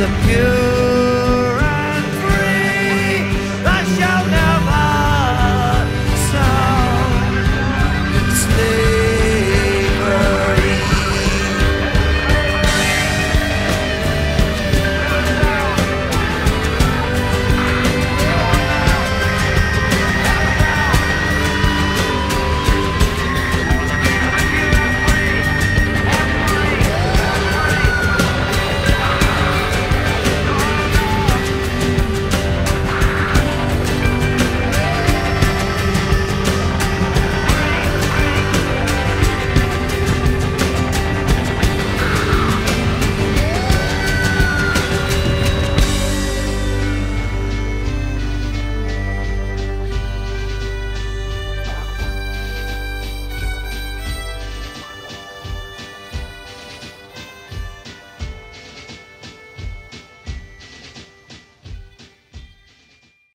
the pure